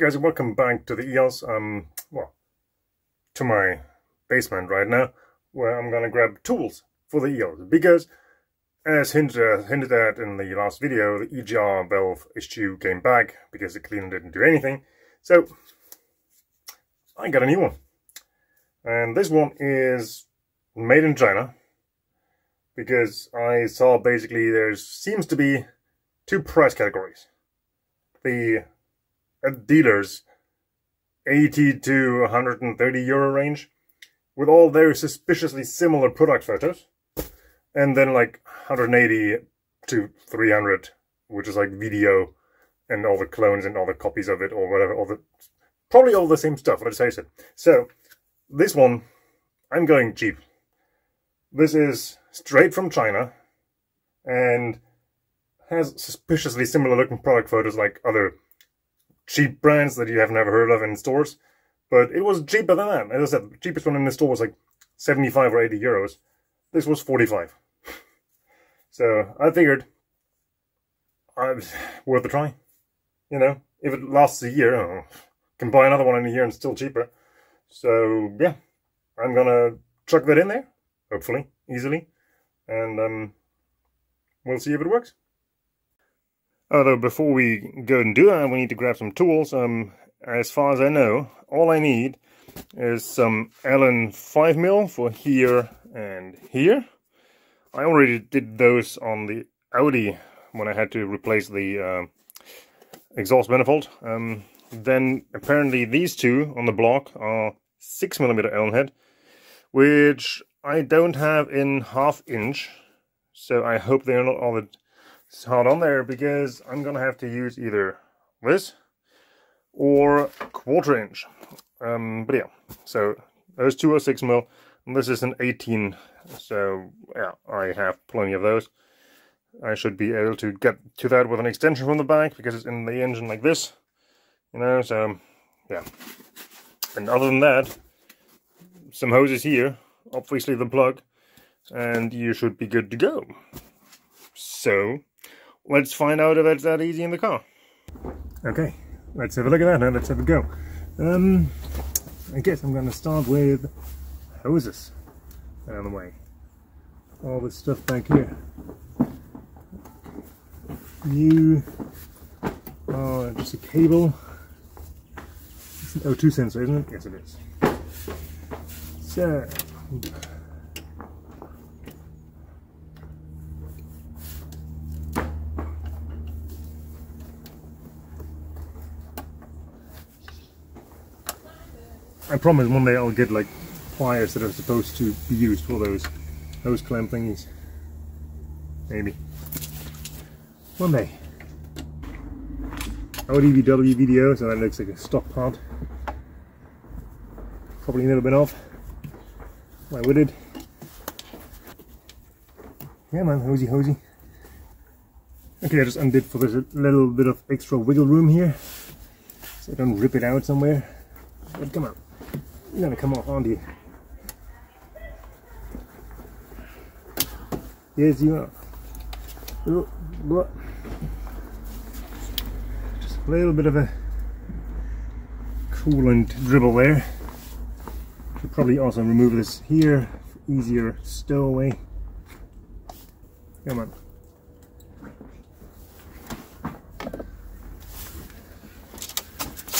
guys, welcome back to the EOS, um, well, to my basement right now, where I'm gonna grab tools for the EOS, because, as hinted at, hinted at in the last video, the EGR valve issue came back, because the cleaner didn't do anything, so, I got a new one. And this one is made in China, because I saw basically there seems to be two price categories. The at dealers 80 to 130 euro range with all very suspiciously similar product photos and then like 180 to 300 which is like Valeo and all the clones and all the copies of it or whatever all the probably all the same stuff let's face it. So this one i'm going cheap. This is straight from china and has suspiciously similar looking product photos like other cheap brands that you have never heard of in stores. But it was cheaper than that. As I said, the cheapest one in the store was like 75 or 80 euros. This was 45. so I figured uh, worth a try. You know, if it lasts a year, oh, can buy another one in a year and still cheaper. So yeah, I'm gonna chuck that in there, hopefully, easily. And um, we'll see if it works. Although before we go and do that, we need to grab some tools. Um, as far as I know, all I need is some Allen 5 mil for here and here. I already did those on the Audi when I had to replace the uh, exhaust manifold. Um, then apparently these two on the block are 6mm Allen head, which I don't have in half inch. So I hope they're not all the hard on there because I'm gonna have to use either this or quarter inch. Um, but yeah, so those two are six mil, and this is an 18. So yeah, I have plenty of those. I should be able to get to that with an extension from the back because it's in the engine like this, you know. So yeah, and other than that, some hoses here, obviously the plug, and you should be good to go. So let's find out if it's that easy in the car. Okay, let's have a look at that and let's have a go. Um, I guess I'm going to start with hoses out the way. All this stuff back here. New, oh, just a cable. It's an O2 sensor, isn't it? Yes, it is. So, I promise one day I'll get like pliers that are supposed to be used for those hose clamp thingies. Maybe. One day. ODVW Valeo, so that looks like a stock part. Probably never been off. Why would it? Yeah man, hosey hosey. Okay, I just undid for this a little bit of extra wiggle room here. So I don't rip it out somewhere. But come on. You're gonna come off, aren't you? Yes, you are. Look, Just a little bit of a coolant dribble there. Should probably also remove this here for easier stowaway. Come on.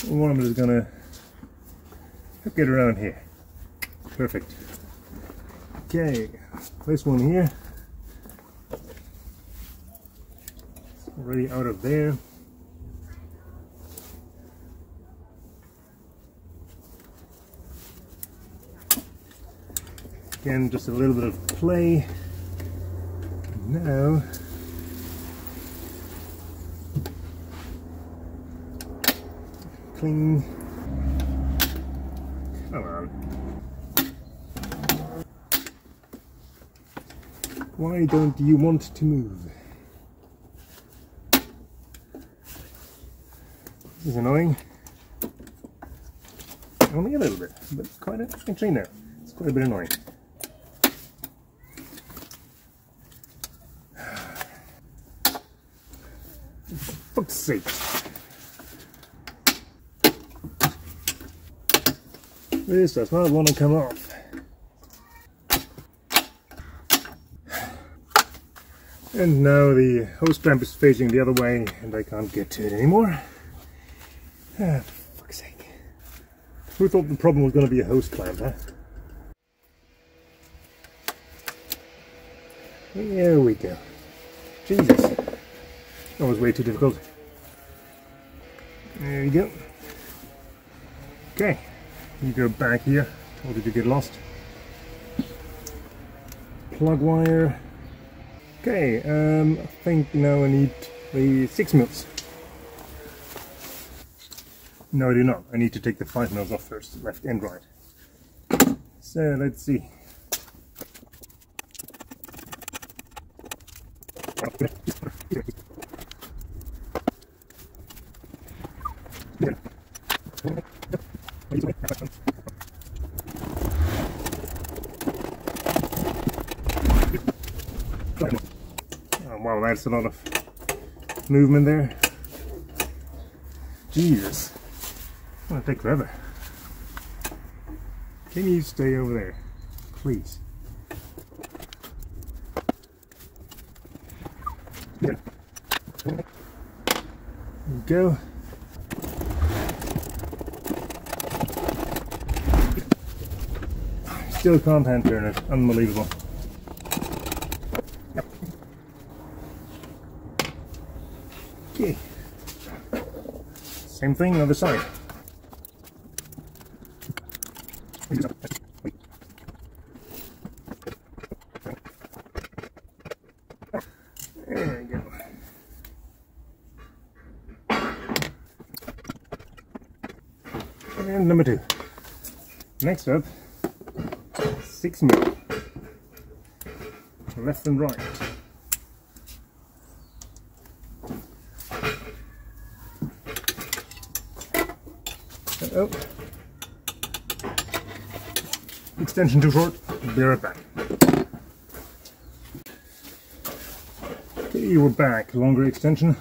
One I'm just gonna get around here. Perfect. Okay, this one here. Already out of there. Again, just a little bit of play. Now, clean Come on. Why don't you want to move? This is annoying. Only a little bit, but it's quite a, actually no, it's quite a bit annoying. For fuck's sake. This does not want to come off. And now the hose clamp is facing the other way and I can't get to it anymore. Ah, fuck's sake. Who thought the problem was going to be a hose clamp, huh? There we go. Jesus. That was way too difficult. There you go. Okay. You go back here. Told you to get lost. Plug wire. Okay, um, I think now I need the 6 mils. No, I do not. I need to take the 5 mils off first, left and right. So, let's see. That's a lot of movement there. Jesus. It's gonna take forever. Can you stay over there? Please. Yeah. There you go. Still can't turn it. Unbelievable. Okay. Same thing, other side. There we go. And number two. Next up, six mil. Left and right. Uh oh. Extension too short. Be right back. Okay, we're back. Longer extension.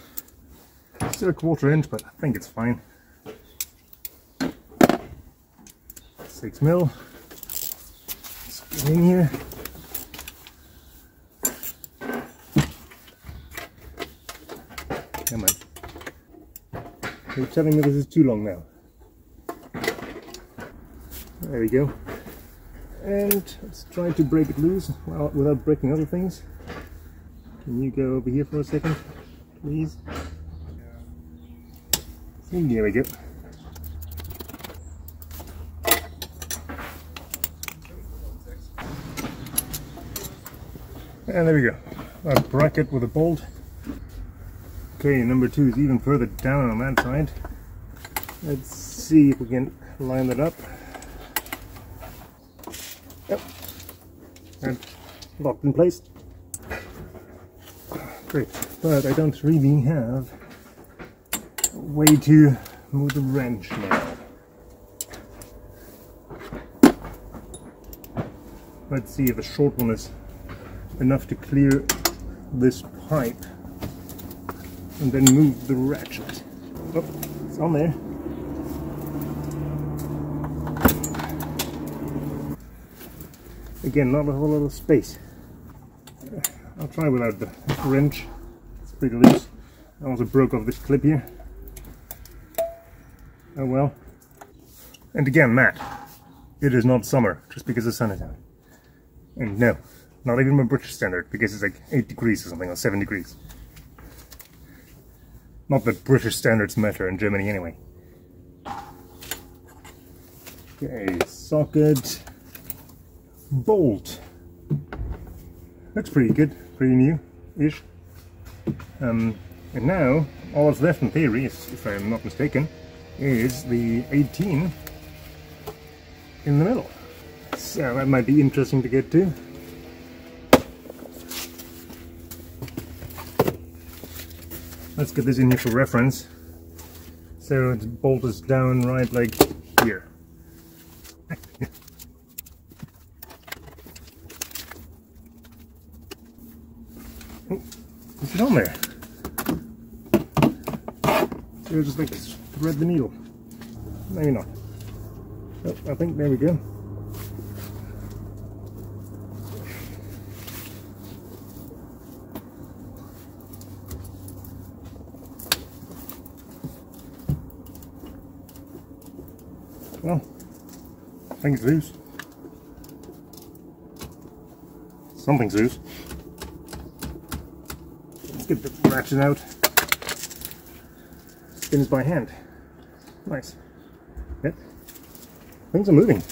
Still a quarter inch, but I think it's fine. Six mil. Let's get in here. Come on. You're telling me this is too long now. There we go. And let's try to break it loose without breaking other things. Can you go over here for a second, please? And There we go. And there we go. A bracket with a bolt. Okay, number two is even further down on that side. Let's see if we can line that up. Yep. And locked in place. Great. But I don't really have a way to move the wrench now. Let's see if a short one is enough to clear this pipe and then move the ratchet. Oh, it's on there. Again, not a whole lot of space. I'll try without the wrench. It's pretty loose. I also broke off this clip here. Oh well. And again, Matt, it is not summer just because the sun is out. And no, not even my British standard because it's like 8 degrees or something, or 7 degrees. Not that British standards matter in Germany anyway. Okay, socket, bolt. Looks pretty good, pretty new-ish. Um, and now, all that's left in theory, if I'm not mistaken, is the 18 in the middle. So that might be interesting to get to. Let's get this in here for reference. So the bolt is down right like here. Is it on there? So just like thread the needle. Maybe not. Oh, I think there we go. Well, I it's loose. Something's loose. Get the ratchet out. Spins by hand. Nice. Yep. Things are moving.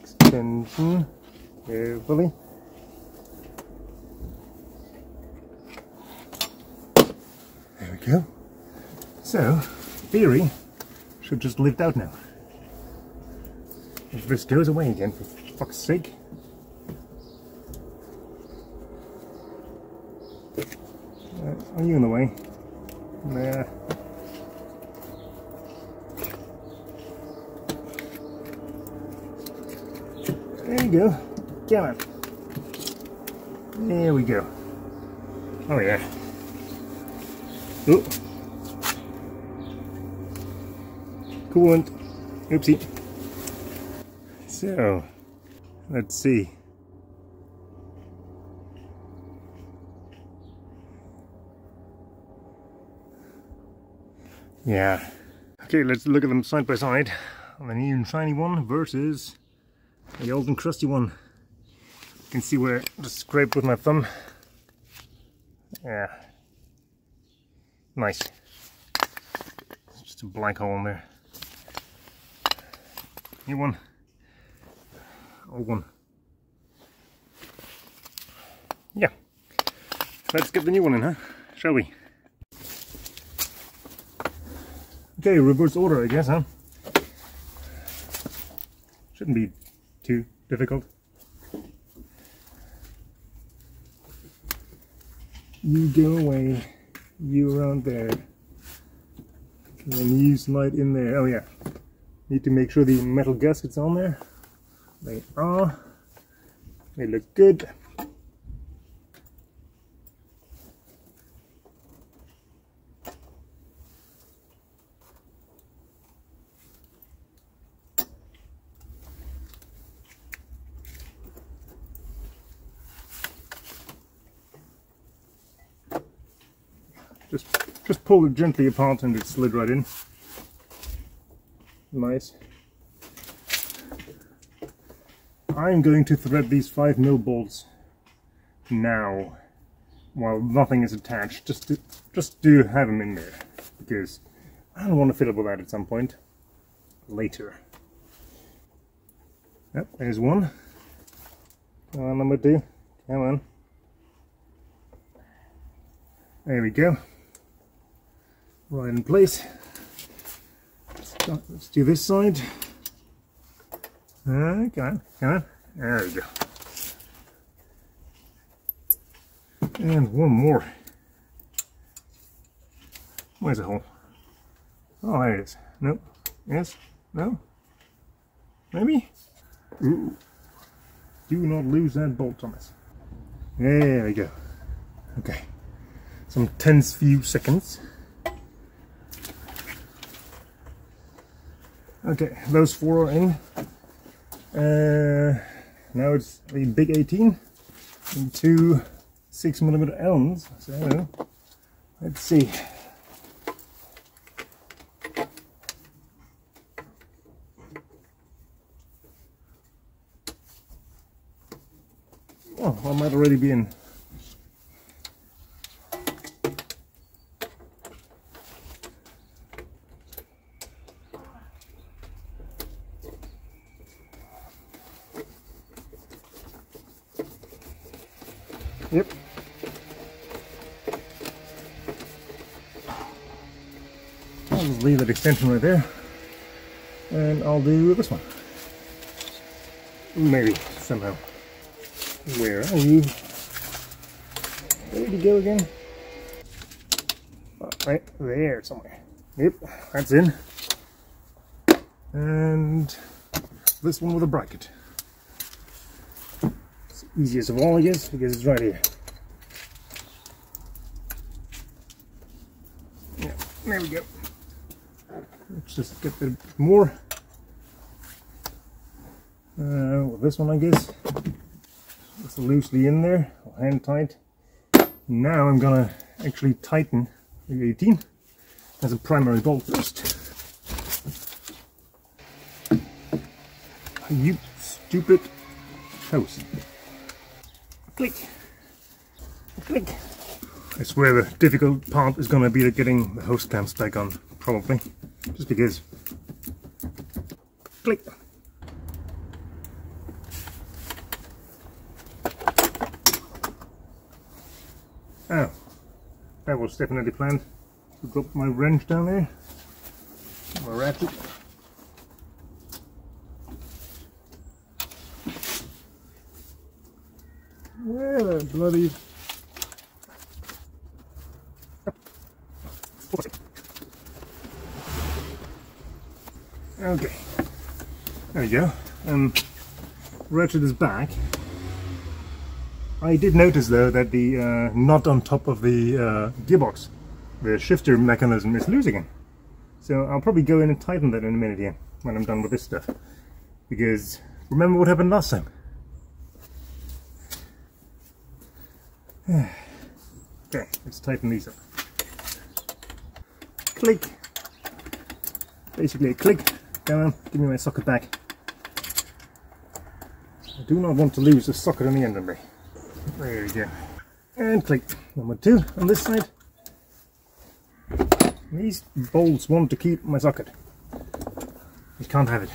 Extension. Carefully. There we go. So, theory should just lived out now. If this goes away again, for fuck's sake. Uh, are you in the way? Nah. There you go. Come on. There we go. Oh yeah. Ooh. coolant. Oopsie. So, let's see. Yeah. Okay, let's look at them side by side. The new and shiny one versus the old and crusty one. You can see where I just scraped with my thumb. Yeah. Nice. It's just a black hole in there. New one. Old one. Yeah. Let's get the new one in, huh? Shall we? Okay, reverse order, I guess, huh? Shouldn't be too difficult. You go away, you around there, and then you slide in there. Oh yeah, Need to make sure the metal gaskets on there. They are. They look good. Just, just pull it gently apart and it slid right in nice. I'm going to thread these 5 mil bolts now while nothing is attached just to just to have them in there because I don't want to fiddle with that at some point later. Yep, there's one. Come on, number two. Come on. There we go. Right in place. Let's do this side. Uh, come on, come on. There we go. And one more. Where's the hole? Oh, there it is. Nope. Yes? No? Maybe? Ooh. Do not lose that bolt, Thomas. There we go. Okay. Some tense few seconds. Okay, those four are in. Uh, now it's a big 18 and two 6 millimeter Allens. So let's see. Oh, I might already be in. Extension right there. And I'll do this one. Maybe, somehow. Where are you? Did you go again? Oh, right there somewhere. Yep, that's in. And this one with a bracket easiest of all I guess because it's right here. Yeah, there we go. Let's just get the more Uh, well, this one, I guess, it's loosely in there, hand tight. Now I'm gonna actually tighten the 18 as a primary bolt first. You stupid house. Click. Click. I swear the difficult part is gonna be the getting the hose clamps back on, probably. Just because. Click. Oh, that was definitely planned. To drop my wrench down there. My ratchet. Where the bloody... Okay. There we go. Um, ratchet is back. I did notice though that the uh, knot on top of the uh, gearbox, the shifter mechanism is loose again. So I'll probably go in and tighten that in a minute here when I'm done with this stuff. Because remember what happened last time? okay, let's tighten these up. Click. Basically a click. Come on, give me my socket back. Do not want to lose the socket on the end of me. There we go. And click. Number two on this side. These bolts want to keep my socket. You can't have it.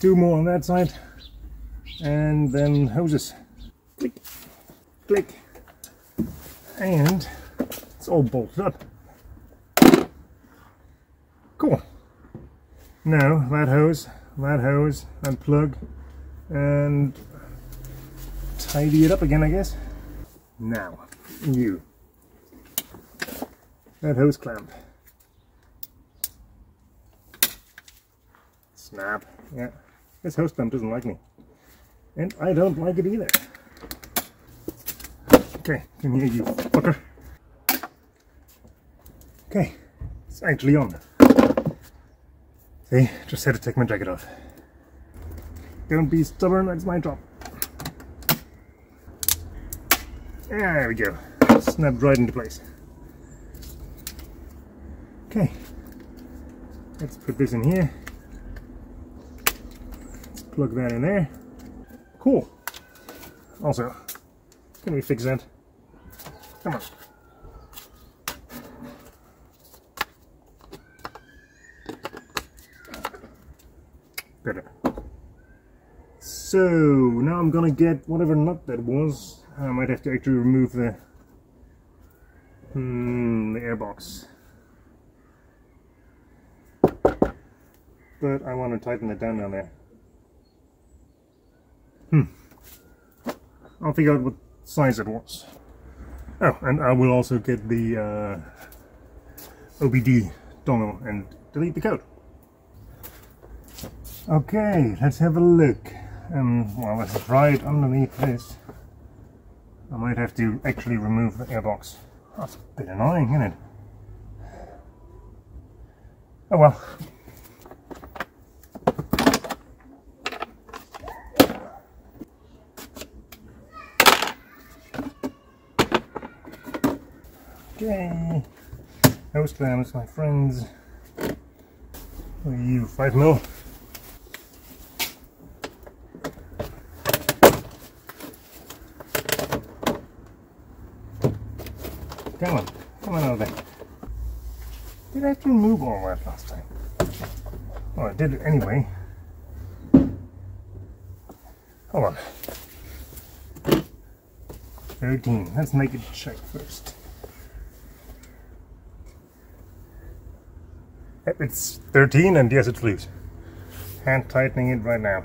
Two more on that side. And then hoses. Click. Click. And it's all bolted up. Cool. Now that hose, that hose, that plug, and tidy it up again, I guess. Now, you. That hose clamp. Snap. Yeah. This hose clamp doesn't like me. And I don't like it either. Okay, come here you fucker. Okay, it's actually on. See, just had to take my jacket off. Don't be stubborn, that's my job. There we go. Snapped right into place. Okay. Let's put this in here. Let's plug that in there. Cool. Also, can we fix that? Come on. So, now I'm gonna get whatever nut that was I might have to actually remove the hmm, the airbox. But I want to tighten it down down there. Hmm. I'll figure out what size it was. Oh, and I will also get the uh, OBD dongle and delete the code. Okay, let's have a look. Um, well, this is right underneath this. I might have to actually remove the airbox. That's a bit annoying, isn't it? Oh well. Okay. Hose clamps, my friends. You, 5 mil? Come on. Come on over there. Did I have to move all that last time? Well, I did it anyway. Hold on. 13. Let's make it check first. It's 13 and yes, it's loose. Hand tightening it right now.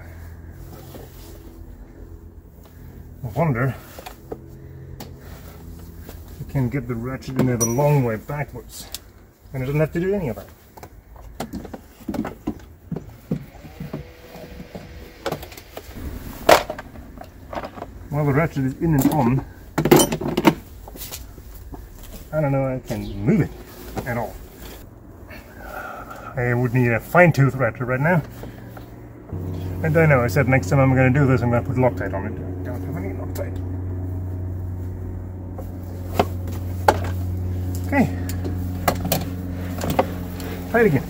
I wonder can get the ratchet in there the long way backwards and it doesn't have to do any of that. While the ratchet is in and on, I don't know I can move it at all. I would need a fine tooth ratchet right now. And I know, I said next time I'm going to do this, I'm going to put Loctite on it. I don't have any Loctite. Okay. Try it again.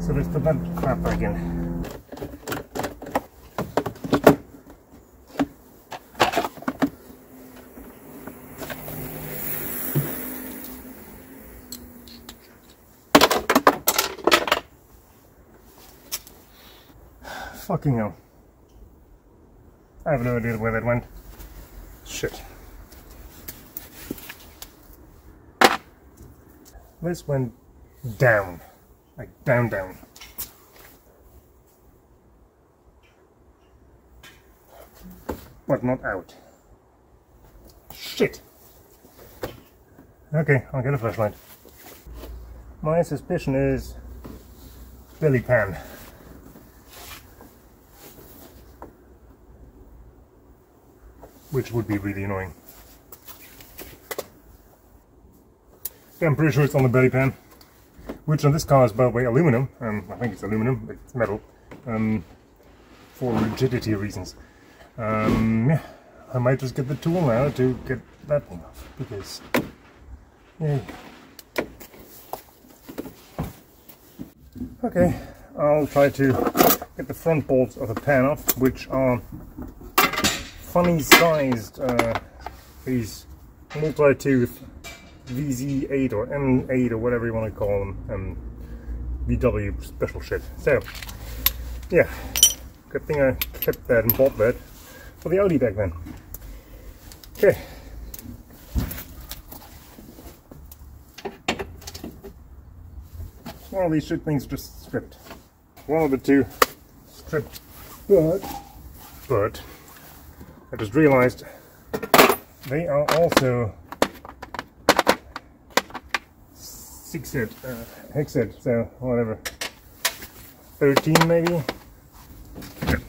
So let's put that crap back in. Fucking hell. I have no idea where that went. Shit. This went down. Like down, down. But not out. Shit. Okay, I'll get a flashlight. My suspicion is belly pan. which would be really annoying. Yeah, I'm pretty sure it's on the belly pan, which on this car is by the way aluminum, um, I think it's aluminum, it's metal, um, for rigidity reasons. Um, yeah, I might just get the tool now to get that thing off, because, yeah. Okay, I'll try to get the front bolts of the pan off, which are funny sized uh, these multi-tooth VZ8 or M8 or whatever you want to call them um, VW special shit. So yeah. Good thing I kept that and bought that for the Audi back then. Okay. One of these shit things just stripped. One of the two stripped. But but I just realized they are also head, uh, head, so whatever, 13 maybe. Okay.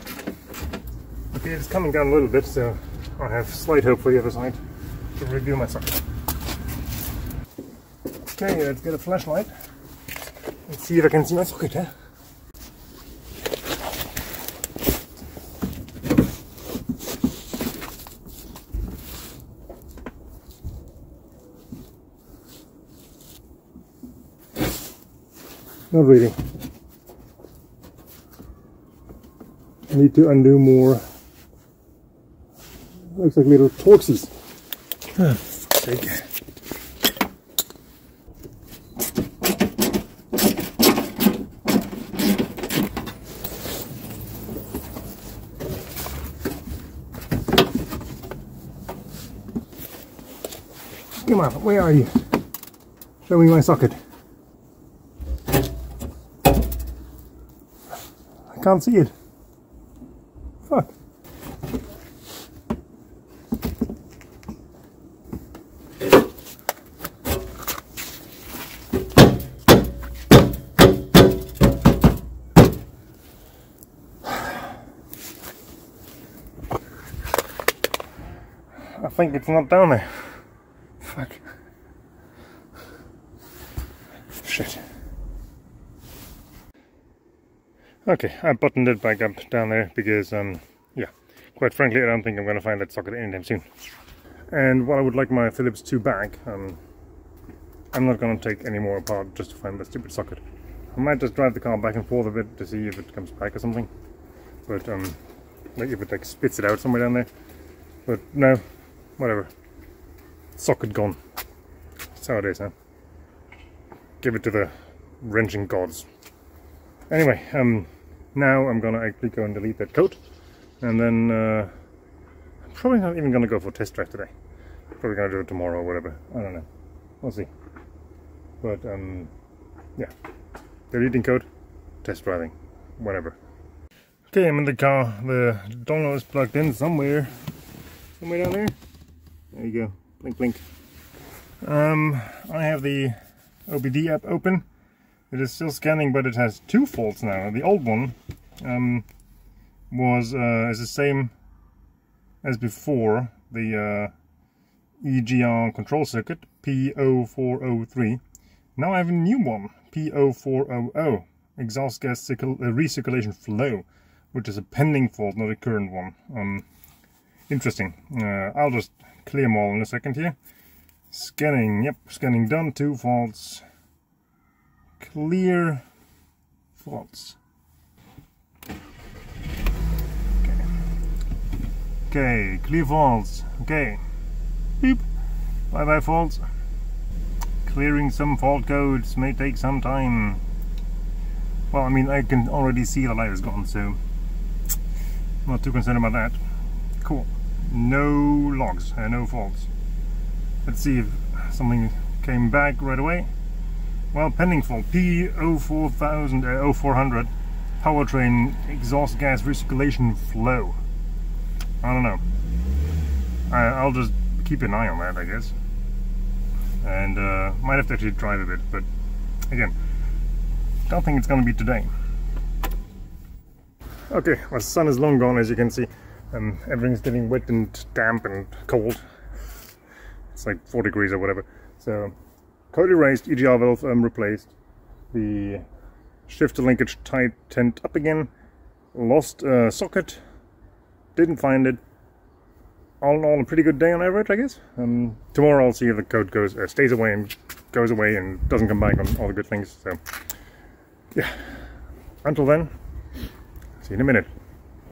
it's coming down a little bit, so I have slight hope for the other side to review my socket. Okay, let's get a flashlight and see if I can see my socket. Huh? Not really. I need to undo more. Looks like little torxies. Ah, sake. Come on, where are you? Show me my socket. Can't see it. Fuck. I think it's not down there. Fuck. Shit. Okay, I buttoned it back up down there because, um, yeah, quite frankly, I don't think I'm going to find that socket anytime soon. And while I would like my Phillips 2 back, um, I'm not going to take any more apart just to find that stupid socket. I might just drive the car back and forth a bit to see if it comes back or something. But, um, like if it like spits it out somewhere down there. But no, whatever. Socket gone. That's how it is, huh? Give it to the wrenching gods. Anyway, um, now I'm gonna actually go and delete that code and then uh, I'm probably not even gonna go for a test drive today. Probably gonna do it tomorrow or whatever. I don't know. We'll see. But um, yeah. Deleting code test driving whatever. Okay I'm in the car. The dongle is plugged in somewhere. Somewhere down there. There you go. Blink blink. Um, I have the OBD app open it is still scanning but it has two faults now the old one um, was uh, is the same as before the uh, EGR control circuit P0403 Now I have a new one, P0400, exhaust gas uh, recirculation flow, which is a pending fault, not a current one. Um, interesting. Uh, I'll just clear them all in a second here. Scanning, yep, scanning done, two faults. Clear faults. Okay, okay clear faults. Okay. Beep. Bye bye faults. Clearing some fault codes may take some time. Well, I mean, I can already see the light is gone, so not too concerned about that. Cool. No logs, uh, no faults. Let's see if something came back right away. Well, pending fault P04000, uh, 0400 powertrain exhaust gas recirculation flow. I don't know. I, I'll just keep an eye on that, I guess and uh, might have to actually drive a bit, but again, don't think it's going to be today. Okay, the sun is long gone as you can see. Um, everything's getting wet and damp and cold. It's like 4 degrees or whatever. So, code erased, EGR valve um, replaced, the shifter linkage tightened up again, lost uh, socket, didn't find it, all in all, a pretty good day on average, I guess. Um, tomorrow I'll see if the code goes uh, stays away and goes away and doesn't come back on all the good things. So, yeah. Until then, see you in a minute.